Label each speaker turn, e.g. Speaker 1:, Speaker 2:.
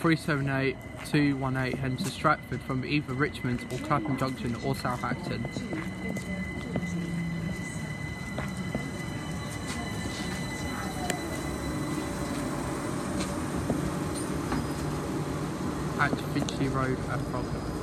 Speaker 1: 378 218 heading to Stratford from either Richmond or Clapham Junction or Southampton. At Finchley Road a problem.